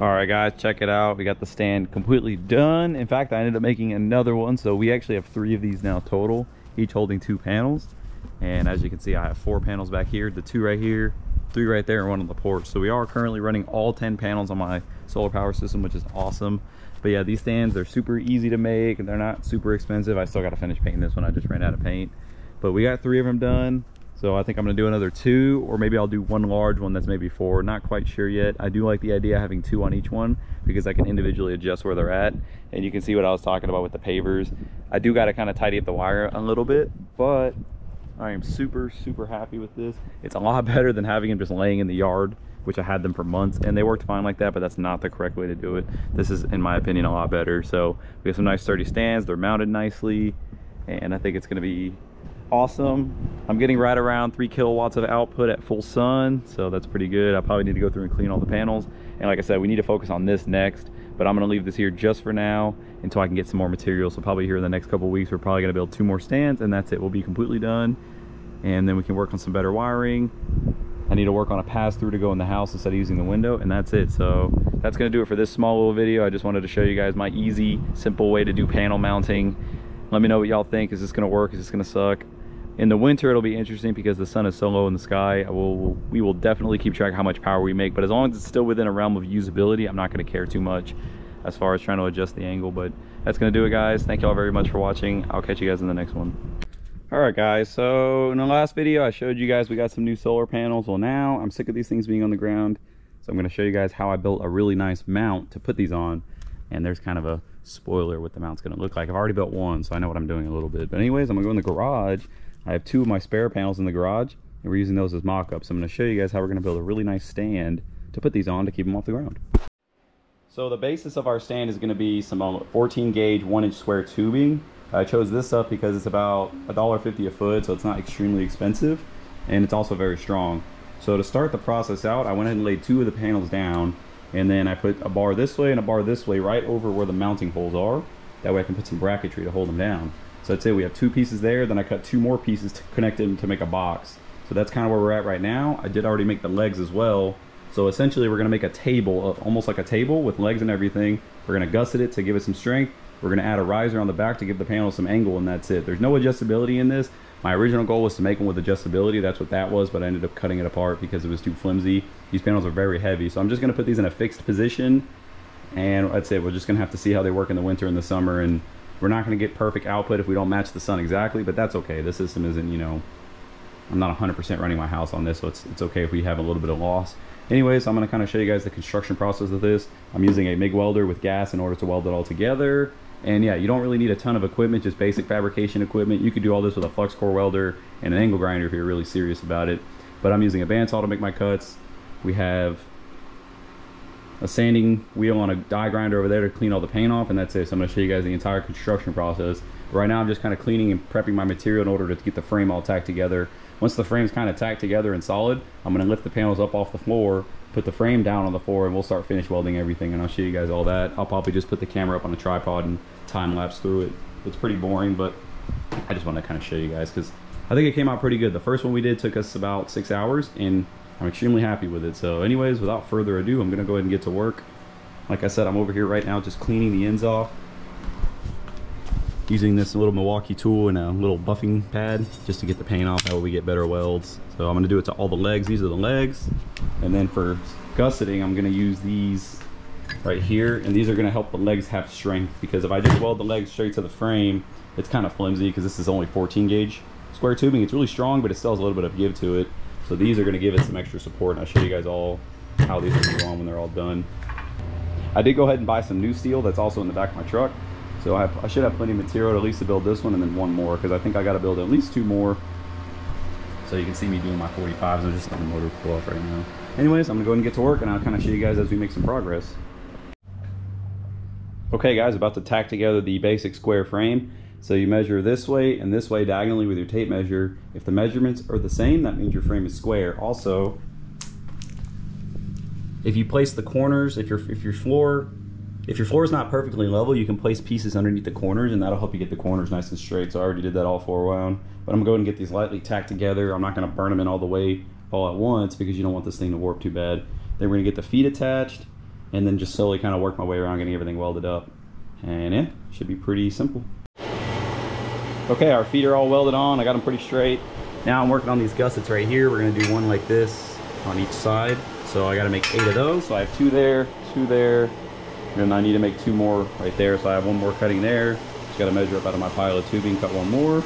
All right, guys, check it out. We got the stand completely done. In fact, I ended up making another one. So we actually have three of these now total, each holding two panels. And as you can see, I have four panels back here, the two right here, three right there, and one on the porch. So we are currently running all 10 panels on my solar power system, which is awesome. But yeah, these stands, they're super easy to make and they're not super expensive. I still got to finish painting this one. I just ran out of paint. But we got three of them done. So I think I'm gonna do another two, or maybe I'll do one large one that's maybe four. Not quite sure yet. I do like the idea of having two on each one because I can individually adjust where they're at. And you can see what I was talking about with the pavers. I do gotta kind of tidy up the wire a little bit, but I am super, super happy with this. It's a lot better than having them just laying in the yard, which I had them for months and they worked fine like that, but that's not the correct way to do it. This is, in my opinion, a lot better. So we have some nice sturdy stands. They're mounted nicely and I think it's gonna be awesome. I'm getting right around three kilowatts of output at full sun, so that's pretty good. I probably need to go through and clean all the panels. And like I said, we need to focus on this next, but I'm gonna leave this here just for now until I can get some more material. So probably here in the next couple weeks, we're probably gonna build two more stands and that's it. We'll be completely done. And then we can work on some better wiring. I need to work on a pass through to go in the house instead of using the window and that's it. So that's gonna do it for this small little video. I just wanted to show you guys my easy, simple way to do panel mounting. Let me know what y'all think. Is this gonna work? Is this gonna suck? In the winter it'll be interesting because the sun is so low in the sky. Will we will definitely keep track of how much power we make but as long as it's still within a realm of usability i'm not going to care too much as far as trying to adjust the angle but that's going to do it guys. Thank you all very much for watching. I'll catch you guys in the next one. All right guys so in the last video i showed you guys we got some new solar panels. Well now i'm sick of these things being on the ground so i'm going to show you guys how i built a really nice mount to put these on and there's kind of a spoiler what the mount's going to look like. I've already built one so i know what i'm doing a little bit. But anyways i'm gonna go in the garage I have two of my spare panels in the garage, and we're using those as mock-ups. I'm going to show you guys how we're going to build a really nice stand to put these on to keep them off the ground. So the basis of our stand is going to be some uh, 14 gauge 1 inch square tubing. I chose this up because it's about $1.50 a foot, so it's not extremely expensive, and it's also very strong. So to start the process out, I went ahead and laid two of the panels down, and then I put a bar this way and a bar this way right over where the mounting holes are. That way I can put some bracketry to hold them down. So I'd say we have two pieces there, then I cut two more pieces to connect them to make a box. So that's kind of where we're at right now. I did already make the legs as well. So essentially we're gonna make a table, almost like a table with legs and everything. We're gonna gusset it to give it some strength. We're gonna add a riser on the back to give the panel some angle and that's it. There's no adjustability in this. My original goal was to make them with adjustability. That's what that was, but I ended up cutting it apart because it was too flimsy. These panels are very heavy. So I'm just gonna put these in a fixed position and that's it. We're just gonna have to see how they work in the winter and the summer and we're not going to get perfect output if we don't match the sun exactly, but that's okay. The system isn't, you know, I'm not 100% running my house on this, so it's, it's okay if we have a little bit of loss. Anyways, I'm going to kind of show you guys the construction process of this. I'm using a MIG welder with gas in order to weld it all together. And yeah, you don't really need a ton of equipment, just basic fabrication equipment. You could do all this with a flux core welder and an angle grinder if you're really serious about it. But I'm using a bandsaw to make my cuts. We have a sanding wheel on a die grinder over there to clean all the paint off and that's it. So i'm going to show you guys the entire construction process. Right now i'm just kind of cleaning and prepping my material in order to get the frame all tacked together. Once the frame's kind of tacked together and solid i'm going to lift the panels up off the floor put the frame down on the floor and we'll start finish welding everything. And i'll show you guys all that. I'll probably just put the camera up on a tripod and time lapse through it. It's pretty boring but i just want to kind of show you guys because i think it came out pretty good. The first one we did took us about six hours and I'm extremely happy with it. So anyways, without further ado, I'm gonna go ahead and get to work. Like I said, I'm over here right now just cleaning the ends off. Using this little Milwaukee tool and a little buffing pad just to get the paint off, that way we get better welds. So I'm gonna do it to all the legs. These are the legs. And then for gusseting, I'm gonna use these right here. And these are gonna help the legs have strength because if I just weld the legs straight to the frame, it's kind of flimsy because this is only 14 gauge square tubing. It's really strong, but it still has a little bit of give to it. So these are going to give it some extra support and I'll show you guys all how these are go on when they're all done. I did go ahead and buy some new steel that's also in the back of my truck. So I, have, I should have plenty of material to at least to build this one and then one more because I think I got to build at least two more. So you can see me doing my 45s. I'm just letting the motor pull off right now. Anyways, I'm to go ahead and get to work and I'll kind of show you guys as we make some progress. Okay guys, about to tack together the basic square frame. So you measure this way and this way diagonally with your tape measure. If the measurements are the same, that means your frame is square. Also, if you place the corners, if your if your floor if your floor is not perfectly level, you can place pieces underneath the corners and that'll help you get the corners nice and straight. So I already did that all four around. But I'm going to go and get these lightly tacked together. I'm not going to burn them in all the way all at once because you don't want this thing to warp too bad. Then we're to get the feet attached and then just slowly kind of work my way around getting everything welded up. And yeah, should be pretty simple. Okay, our feet are all welded on. I got them pretty straight. Now I'm working on these gussets right here. We're gonna do one like this on each side. So I gotta make eight of those. So I have two there, two there, and I need to make two more right there. So I have one more cutting there. Just gotta measure up out of my pile of tubing, cut one more.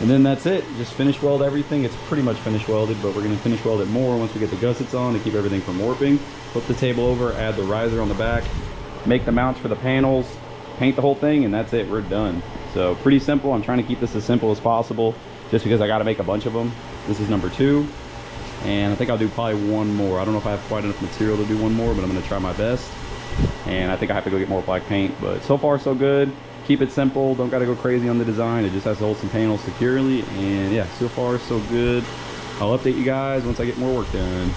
And then that's it. Just finish weld everything. It's pretty much finish welded, but we're gonna finish weld it more once we get the gussets on to keep everything from warping. Flip the table over, add the riser on the back, make the mounts for the panels, paint the whole thing, and that's it, we're done. So pretty simple. I'm trying to keep this as simple as possible just because I gotta make a bunch of them. This is number two. And I think I'll do probably one more. I don't know if I have quite enough material to do one more, but I'm gonna try my best. And I think I have to go get more black paint, but so far so good keep it simple don't got to go crazy on the design it just has to hold some panels securely and yeah so far so good i'll update you guys once i get more work done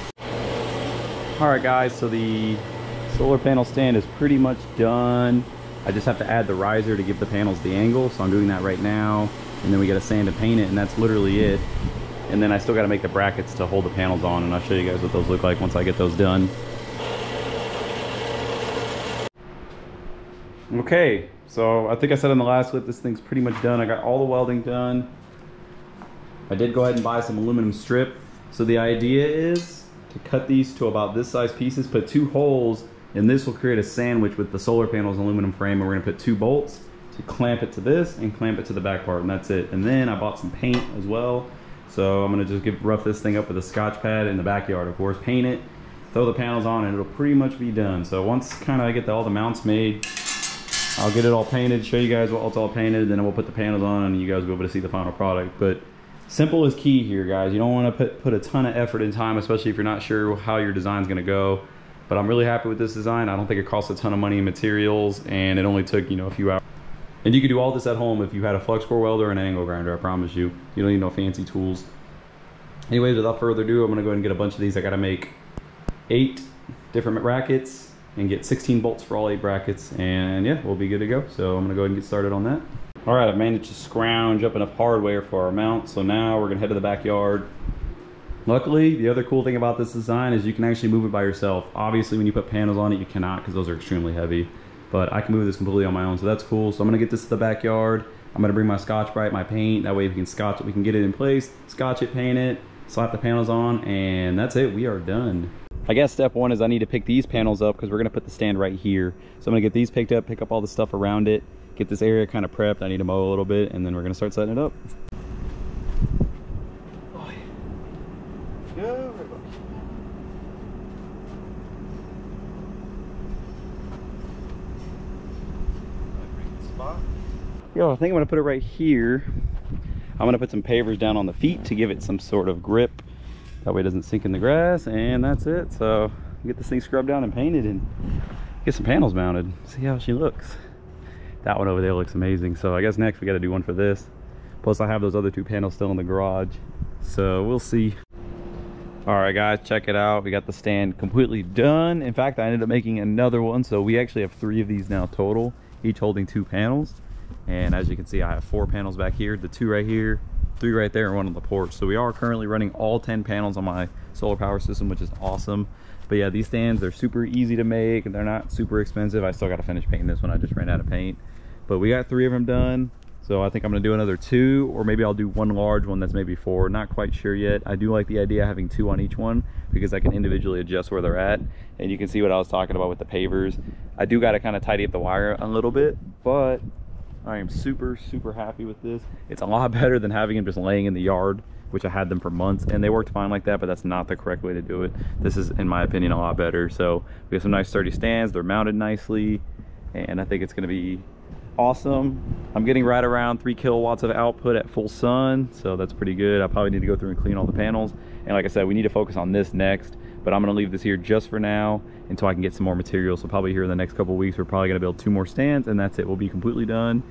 all right guys so the solar panel stand is pretty much done i just have to add the riser to give the panels the angle so i'm doing that right now and then we got to sand and paint it and that's literally it and then i still got to make the brackets to hold the panels on and i'll show you guys what those look like once i get those done okay so I think I said in the last clip, this thing's pretty much done. I got all the welding done. I did go ahead and buy some aluminum strip. So the idea is to cut these to about this size pieces, put two holes, and this will create a sandwich with the solar panels aluminum frame. And we're gonna put two bolts to clamp it to this and clamp it to the back part, and that's it. And then I bought some paint as well. So I'm gonna just give rough this thing up with a scotch pad in the backyard, of course, paint it, throw the panels on, and it'll pretty much be done. So once kind of I get the, all the mounts made, I'll get it all painted, show you guys what it's all painted, then we'll put the panels on and you guys will be able to see the final product. But simple is key here, guys. You don't want to put, put a ton of effort and time, especially if you're not sure how your design is going to go. But I'm really happy with this design. I don't think it costs a ton of money in materials and it only took, you know, a few hours. And you could do all this at home if you had a flux core welder and an angle grinder, I promise you. You don't need no fancy tools. Anyways, without further ado, I'm gonna go ahead and get a bunch of these. I gotta make eight different brackets and get 16 bolts for all eight brackets and yeah we'll be good to go so i'm gonna go ahead and get started on that all right i've managed to scrounge up enough hardware for our mount so now we're gonna head to the backyard luckily the other cool thing about this design is you can actually move it by yourself obviously when you put panels on it you cannot because those are extremely heavy but i can move this completely on my own so that's cool so i'm gonna get this to the backyard i'm gonna bring my Scotch-Brite my paint that way we can scotch it we can get it in place scotch it paint it slap the panels on and that's it we are done I guess step one is I need to pick these panels up because we're going to put the stand right here. So I'm to get these picked up, pick up all the stuff around it, get this area kind of prepped. I need to mow a little bit and then we're to start setting it up. Yo, I think I'm gonna put it right here. I'm gonna put some pavers down on the feet to give it some sort of grip. That way it doesn't sink in the grass and that's it. So get this thing scrubbed down and painted and get some panels mounted. See how she looks. That one over there looks amazing. So i guess next we got to do one for this. Plus i have those other two panels still in the garage. So we'll see. All right guys check it out. We got the stand completely done. In fact i ended up making another one. So we actually have three of these now total each holding two panels and as you can see i have four panels back here the two right here three right there and one on the porch. So we are currently running all 10 panels on my solar power system, which is awesome. But yeah, these stands, they're super easy to make and they're not super expensive. I still got to finish painting this one. I just ran out of paint. But we got three of them done. So I think I'm going to do another two or maybe I'll do one large one that's maybe four. Not quite sure yet. I do like the idea of having two on each one because I can individually adjust where they're at. And you can see what I was talking about with the pavers. I do got to kind of tidy up the wire a little bit, but I am super, super happy with this. It's a lot better than having them just laying in the yard, which I had them for months and they worked fine like that, but that's not the correct way to do it. This is, in my opinion, a lot better. So we have some nice sturdy stands. They're mounted nicely and I think it's gonna be awesome. I'm getting right around three kilowatts of output at full sun. So that's pretty good. I probably need to go through and clean all the panels. And like I said, we need to focus on this next, but I'm gonna leave this here just for now until I can get some more material. So probably here in the next couple weeks, we're probably gonna build two more stands and that's it. We'll be completely done.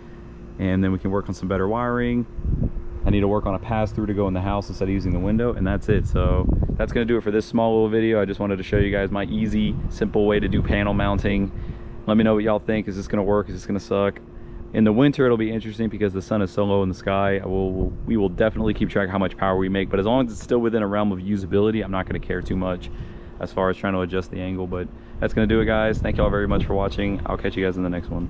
And then we can work on some better wiring. I need to work on a pass through to go in the house instead of using the window and that's it. So that's gonna do it for this small little video. I just wanted to show you guys my easy, simple way to do panel mounting. Let me know what y'all think. Is this gonna work? Is this gonna suck? In the winter, it'll be interesting because the sun is so low in the sky. Will, we will definitely keep track of how much power we make, but as long as it's still within a realm of usability, I'm not gonna care too much. as far as trying to adjust the angle. But that's going to do it, guys. Thank you all very much for watching. I'll catch you guys in the next one.